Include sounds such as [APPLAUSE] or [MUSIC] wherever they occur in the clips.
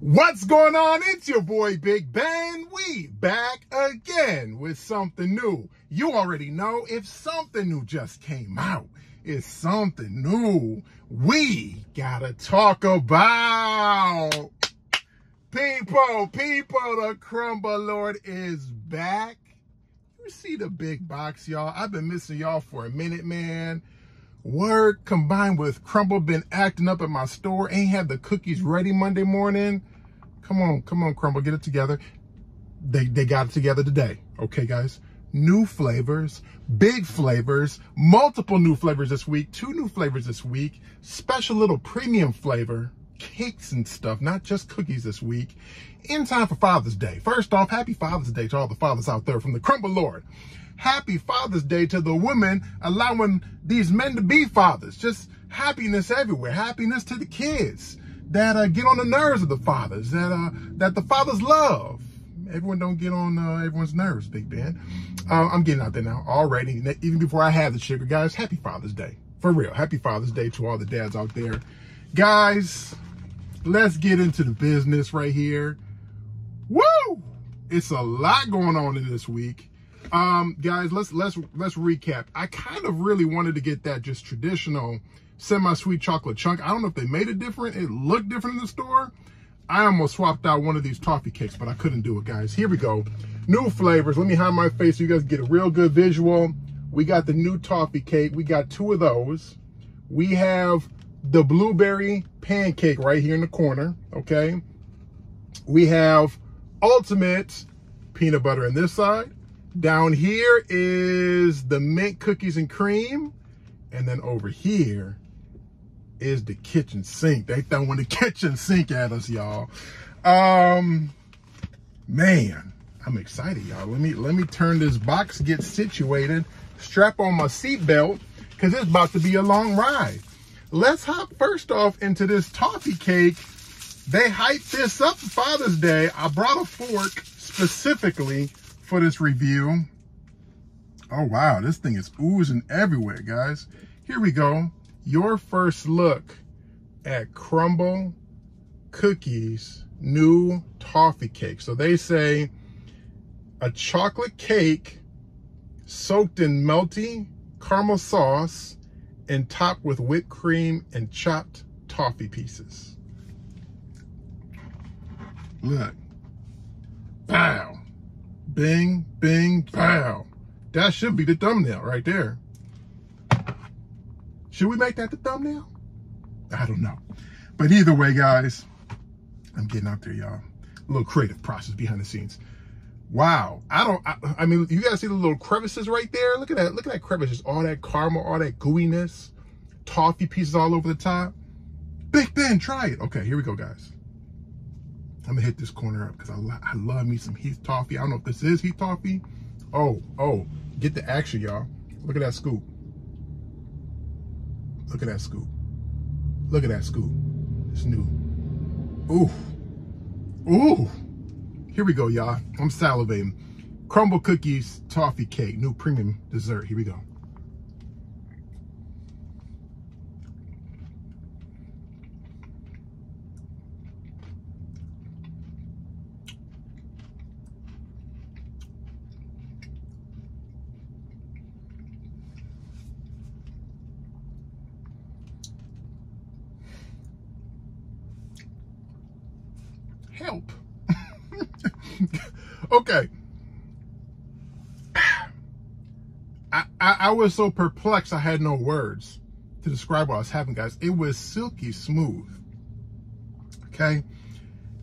What's going on? It's your boy Big Ben. We back again with something new. You already know if something new just came out, it's something new we gotta talk about. People, people, the Crumbl Lord is back. You see the big box, y'all. I've been missing y'all for a minute, man. Work combined with Crumbl been acting up at my store. Ain't had the cookies ready Monday morning. Come on, come on, Crumbl, get it together. They, they got it together today. Okay, guys. New flavors, big flavors, multiple new flavors this week, two new flavors this week, special little premium flavor, cakes and stuff, not just cookies this week, in time for Father's Day. First off, happy Father's Day to all the fathers out there from the Crumbl Lord. Happy Father's Day to the women allowing these men to be fathers. Just happiness everywhere. Happiness to the kids that uh, get on the nerves of the fathers, that uh, that the fathers love. Everyone don't get on uh, everyone's nerves, Big Ben. Uh, I'm getting out there now already. Even before I have the sugar, guys, happy Father's Day. For real, happy Father's Day to all the dads out there. Guys, let's get into the business right here. Woo! It's a lot going on in this week. Um, guys, let's let's let's recap. I kind of really wanted to get that just traditional semi-sweet chocolate chunk. I don't know if they made it different. It looked different in the store. I almost swapped out one of these toffee cakes, but I couldn't do it, guys. Here we go. New flavors. Let me hide my face so you guys get a real good visual. We got the new toffee cake. We got two of those. We have the blueberry pancake right here in the corner, okay? We have ultimate peanut butter in this side. Down here is the mint cookies and cream. And then over here is the kitchen sink. They throwing the [LAUGHS] kitchen sink at us, y'all. Um, man, I'm excited, y'all. Let me let me turn this box, get situated, strap on my seatbelt, because it's about to be a long ride. Let's hop first off into this toffee cake. They hyped this up for Father's Day. I brought a fork specifically for this review. Oh, wow. This thing is oozing everywhere, guys. Here we go your first look at Crumbl Cookies new toffee cake. So they say a chocolate cake soaked in melty caramel sauce and topped with whipped cream and chopped toffee pieces. Look. Bow. Bing, bing, bow. That should be the thumbnail right there. Should we make that the thumbnail? I don't know. But either way, guys, I'm getting out there, y'all. A little creative process behind the scenes. Wow. I don't, I, I, mean, you guys see the little crevices right there? Look at that. Look at that crevices. All that caramel, all that gooiness, toffee pieces all over the top. Big Ben, try it. Okay, here we go, guys. I'm gonna hit this corner up because I, lo I love me some Heath toffee. I don't know if this is Heath toffee. Oh, oh, get the action, y'all. Look at that scoop. Look at that scoop. Look at that scoop. It's new. Ooh. Ooh. Here we go, y'all. I'm salivating. Crumbl cookies, toffee cake, new premium dessert. Here we go. [LAUGHS] okay. I, I, I, was so perplexed I had no words to describe what I was having, guys. It was silky smooth. Okay.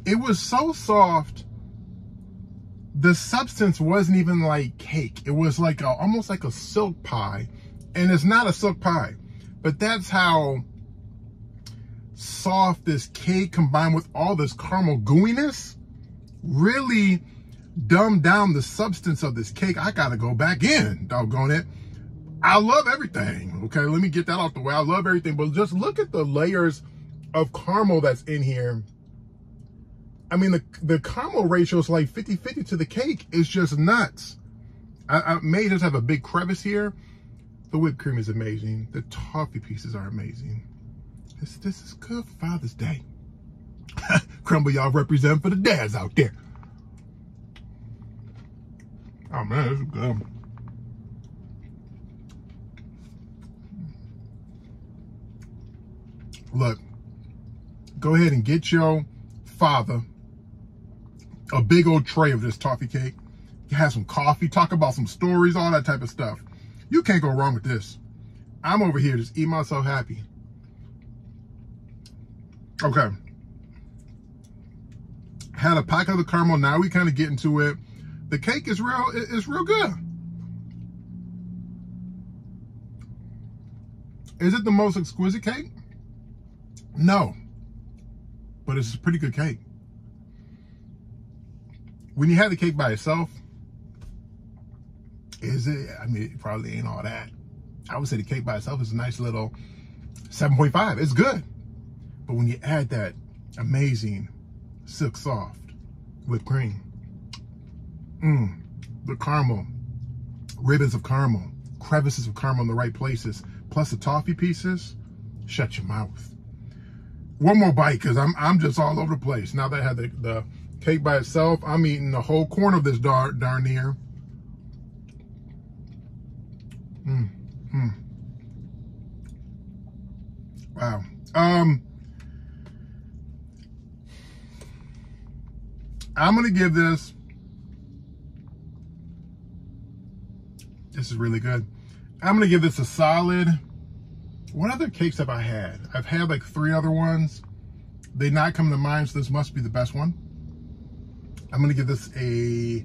It was so soft. The substance wasn't even like cake. It was like a, almost like a silk pie. And it's not a silk pie, but that's how soft this cake combined with all this caramel gooiness really dumbed down the substance of this cake. I gotta go back in, doggone it. I love everything. Okay, let me get that out the way. I love everything, but just look at the layers of caramel that's in here. I mean, the, the caramel ratio is like 50-50 to the cake. It's just nuts. I, I may just have a big crevice here. The whipped cream is amazing. The toffee pieces are amazing. This, this is good Father's Day. [LAUGHS] Crumbl y'all represent for the dads out there. Oh man, this is good. Look, go ahead and get your father a big old tray of this toffee cake. Have some coffee, talk about some stories, all that type of stuff. You can't go wrong with this. I'm over here just eat myself happy. Okay. Had a pack of the caramel. Now we kind of get into it. The cake is real, it's real good. Is it the most exquisite cake? No. But it's a pretty good cake. When you have the cake by itself, is it? I mean, it probably ain't all that. I would say the cake by itself is a nice little 7.5. It's good. But when you add that amazing silk soft with cream, mmm, the caramel, ribbons of caramel, crevices of caramel in the right places, plus the toffee pieces, shut your mouth. One more bite, because I'm I'm just all over the place. Now that I had the, the cake by itself. I'm eating the whole corner of this dar darn near. Mm, mm. Wow. Um, I'm going to give this, this is really good. I'm going to give this a solid, what other cakes have I had? I've had like three other ones. They not come to mind, so this must be the best one. I'm gonna give this a,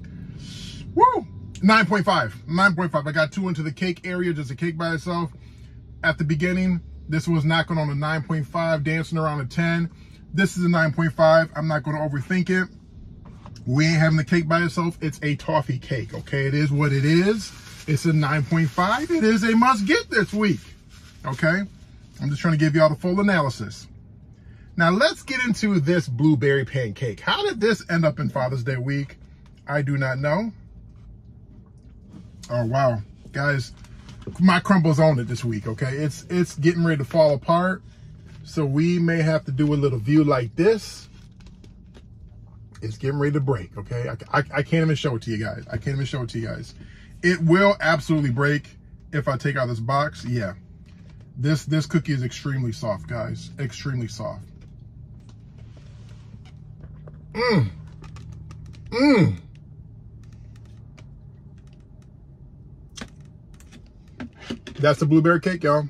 woo, 9.5, 9.5. I got two into the cake area, just a cake by itself. At the beginning, this was knocking on a 9.5, dancing around a 10. This is a 9.5. I'm not gonna overthink it. We ain't having the cake by itself. It's a toffee cake, okay? It is what it is. It's a 9.5. It is a must get this week, okay? I'm just trying to give you all the full analysis. Now let's get into this blueberry pancake. How did this end up in Father's Day week? I do not know. Oh, wow. Guys, my crumble's on it this week, okay? It's, it's getting ready to fall apart. So we may have to do a little view like this. It's getting ready to break, okay? I, I, I can't even show it to you guys. I can't even show it to you guys. It will absolutely break if I take out this box. Yeah. This, this cookie is extremely soft, guys. Extremely soft. Mmm. Mmm. That's the blueberry cake, y'all.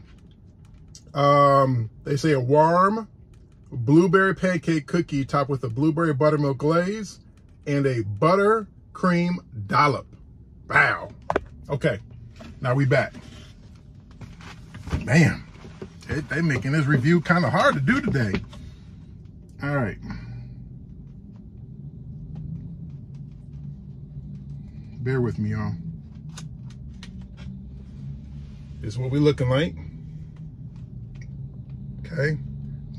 Um, they say a warm blueberry pancake cookie topped with a blueberry buttermilk glaze and a butter cream dollop. Wow. Okay, now we back. Man, they, they making this review kind of hard to do today. All right. Bear with me, y'all. This is what we looking like. Okay.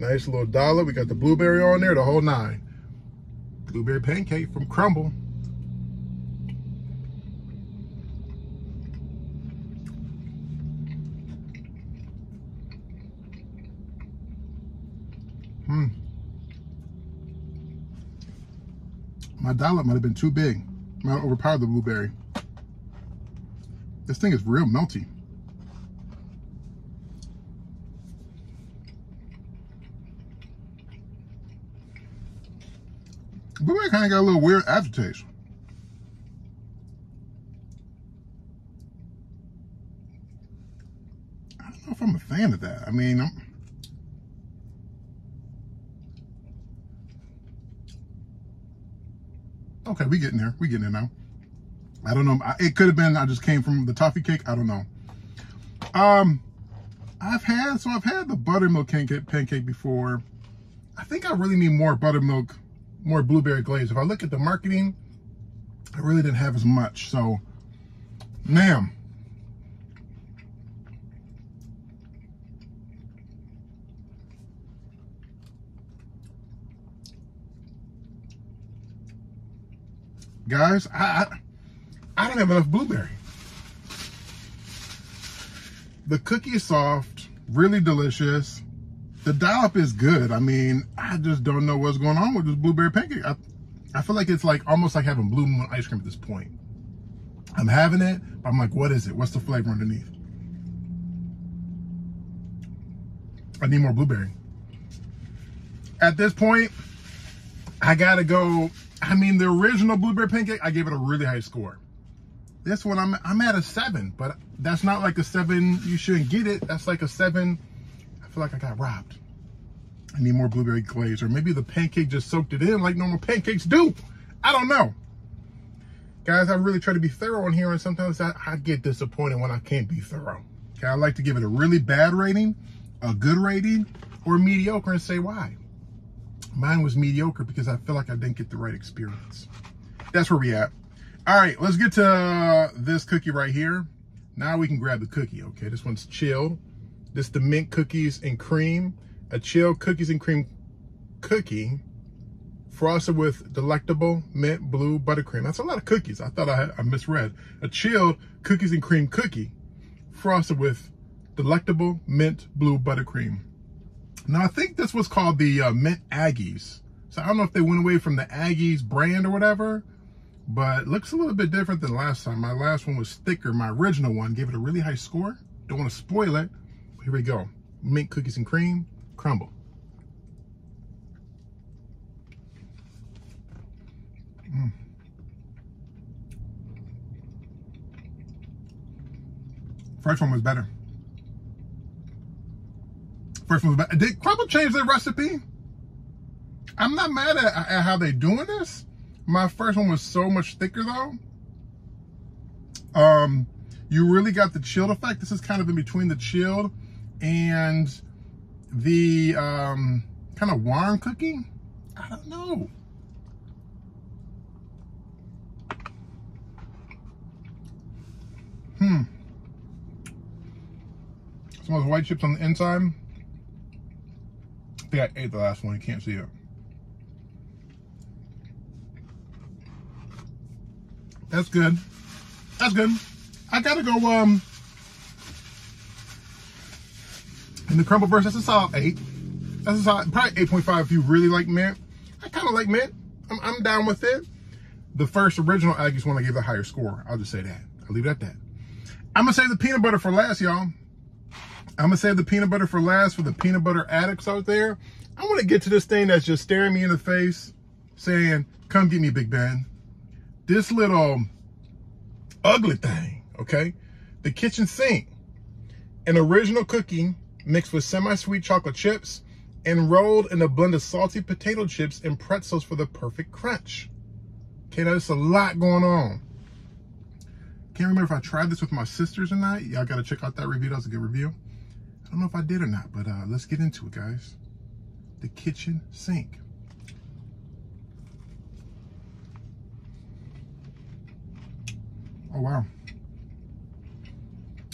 Nice little dollar. We got the blueberry on there, the whole nine. Blueberry pancake from Crumbl. Hmm. My dollop might have been too big. Might overpower the blueberry. This thing is real melty. Blueberry kind of got a little weird aftertaste. I don't know if I'm a fan of that. I mean, I'm, Okay, we getting there. We getting there now. I don't know. It could have been I just came from the toffee cake. I don't know. Um, I've had, so I've had the buttermilk pancake, pancake before. I think I really need more buttermilk, more blueberry glaze. If I look at the marketing, I really didn't have as much. So, ma'am, Guys, I, I, I don't have enough blueberry. The cookie is soft, really delicious. The dollop is good. I mean, I just don't know what's going on with this blueberry pancake. I, I feel like it's like almost like having blue moon ice cream at this point. I'm having it, but I'm like, what is it? What's the flavor underneath? I need more blueberry. At this point, I gotta go. I mean, the original blueberry pancake, I gave it a really high score. This one, I'm I'm at a seven, but that's not like a seven. You shouldn't get it. That's like a seven. Feel like I got robbed. I need more blueberry glaze, or maybe the pancake just soaked it in like normal pancakes do. I don't know. Guys, I really try to be thorough on here, and sometimes I, I get disappointed when I can't be thorough. Okay, I like to give it a really bad rating, a good rating, or mediocre, and say why. Mine was mediocre because I feel like I didn't get the right experience. That's where we at. All right, let's get to this cookie right here. Now we can grab the cookie, okay? This one's chilled. This the mint cookies and cream. A chilled cookies and cream cookie frosted with delectable mint blue buttercream. That's a lot of cookies. I thought I, had, I misread. A chilled cookies and cream cookie frosted with delectable mint blue buttercream. Now, I think this was called the uh, Mint Aggies. So I don't know if they went away from the Aggies brand or whatever, but looks a little bit different than last time. My last one was thicker. My original one gave it a really high score. Don't want to spoil it. Here we go. Mint cookies and cream, Crumbl. Mm. First one was better. First one was better. Did Crumbl change their recipe? I'm not mad at, at how they're doing this. My first one was so much thicker though. Um, you really got the chilled effect. This is kind of in between the chilled and the um, kind of warm cookie. I don't know. Hmm. Some of those white chips on the inside. I think I ate the last one. You can't see it. That's good. That's good. I gotta go, um, in the Crumbl verse, that's a solid eight. That's a solid, probably 8.5 if you really like mint. I kind of like mint. I'm, I'm down with it. The first original Aggies one I gave a higher score. I'll just say that. I'll leave it at that. I'm gonna save the peanut butter for last, y'all. I'm gonna save the peanut butter for last for the peanut butter addicts out there. I wanna get to this thing that's just staring me in the face saying, come get me, Big Ben. This little ugly thing, okay? The kitchen sink. An original cookie mixed with semi-sweet chocolate chips and rolled in a blend of salty potato chips and pretzels for the perfect crunch. Okay, now there's a lot going on. Can't remember if I tried this with my sisters or not. Y'all got to check out that review. That was a good review. I don't know if I did or not, but uh, let's get into it, guys. The kitchen sink. Oh, wow.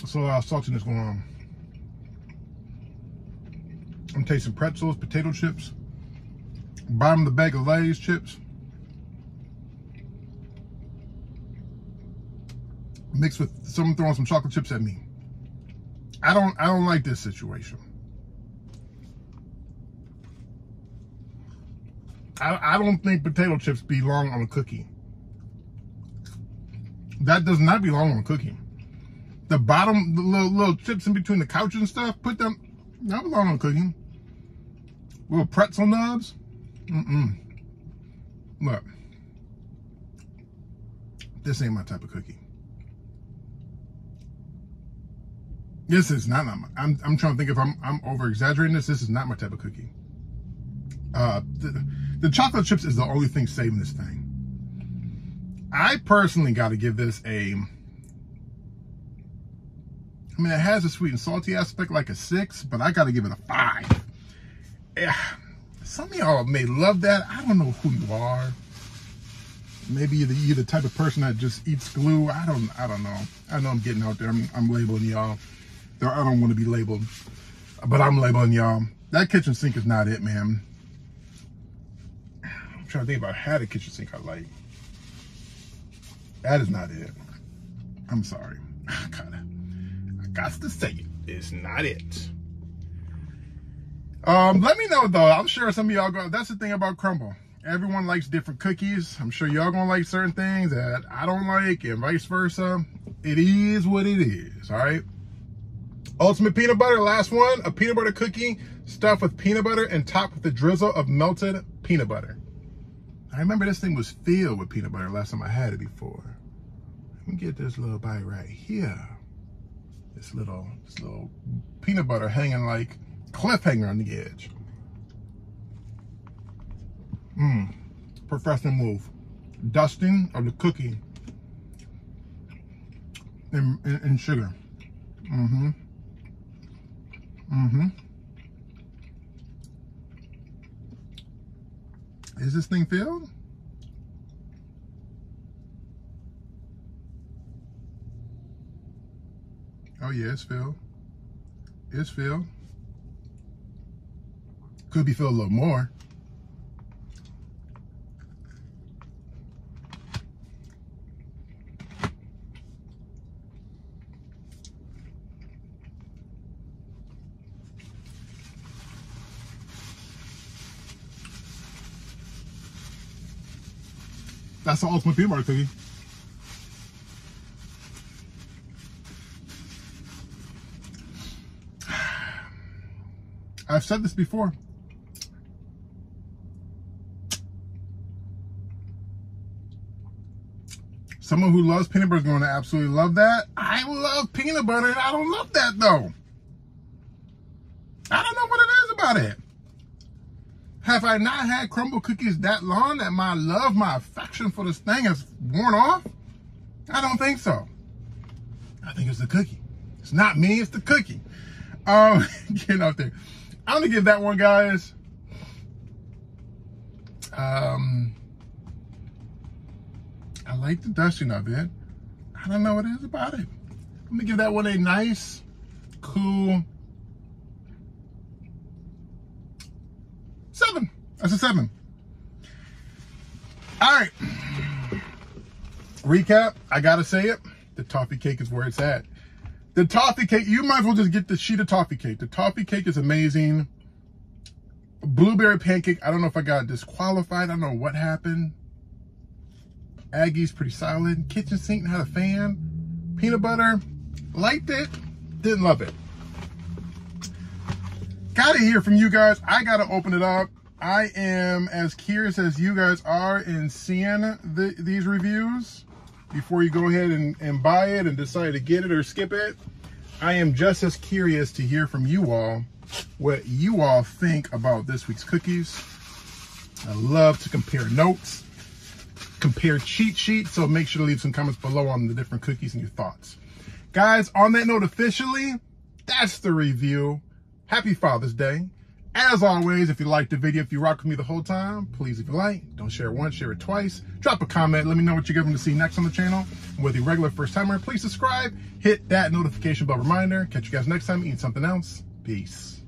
So uh, saltiness going on. I'm tasting pretzels, potato chips, bottom of the bag of Lay's chips. mixed with someone throwing some chocolate chips at me. I don't I don't like this situation. I, I don't think potato chips belong on a cookie. That does not belong on a cookie. The bottom, the little, little chips in between the couch and stuff, put them, that belong on a cookie. Little pretzel knobs. Mm-mm. Look. This ain't my type of cookie. This is not, I'm, I'm trying to think if I'm, I'm over exaggerating this. This is not my type of cookie. Uh, the, the chocolate chips is the only thing saving this thing. I personally got to give this a, I mean, it has a sweet and salty aspect like a six, but I got to give it a five. Some of y'all may love that. I don't know who you are. Maybe you're the, you're the type of person that just eats glue. I don't, I don't know. I know I'm getting out there. I'm, I'm labeling y'all. I don't want to be labeled, but I'm labeling y'all. That kitchen sink is not it, man. I'm trying to think about how the kitchen sink I like. That is not it. I'm sorry. [LAUGHS] I gotta, I got to say it. It's not it. Um, let me know though. I'm sure some of y'all go. That's the thing about Crumbl. Everyone likes different cookies. I'm sure y'all gonna like certain things that I don't like, and vice versa. It is what it is. All right. Ultimate peanut butter. Last one. A peanut butter cookie stuffed with peanut butter and topped with a drizzle of melted peanut butter. I remember this thing was filled with peanut butter last time I had it before. Let me get this little bite right here. This little, this little peanut butter hanging like cliffhanger on the edge. Mmm, professional move. Dusting of the cookie and, and, and sugar. Mm-hmm. Mm-hmm. Is this thing filled? Oh yeah, it's filled. It's filled. Could be filled a little more. That's the ultimate peanut butter cookie. I've said this before. Someone who loves peanut butter is going to absolutely love that. I love peanut butter and I don't love that though. I don't know what it is about it. Have I not had Crumbl cookies that long that my love, my affection for this thing has worn off? I don't think so. I think it's the cookie. It's not me, it's the cookie. Um, [LAUGHS] getting out there. I'm gonna give that one, guys. Um, I like the dusting of it. I don't know what it is about it. Let me give that one a nice, cool seven. That's a seven. All right. Recap. I gotta say it. The toffee cake is where it's at. The toffee cake, you might as well just get the sheet of toffee cake. The toffee cake is amazing. Blueberry pancake, I don't know if I got disqualified. I don't know what happened. Aggie's pretty solid. Kitchen sink, had a fan. Peanut butter, liked it, didn't love it. Gotta hear from you guys. I gotta open it up. I am as curious as you guys are in seeing the, these reviews before you go ahead and, and buy it and decide to get it or skip it. I am just as curious to hear from you all what you all think about this week's cookies. I love to compare notes, compare cheat sheets, so make sure to leave some comments below on the different cookies and your thoughts. Guys, on that note, officially, that's the review. Happy Father's Day. As always, if you liked the video, if you rock with me the whole time, please, if you like, don't share it once, share it twice. Drop a comment. Let me know what you're going to see next on the channel. Whether you're regular first timer, please subscribe. Hit that notification bell reminder. Catch you guys next time. Eat something else. Peace.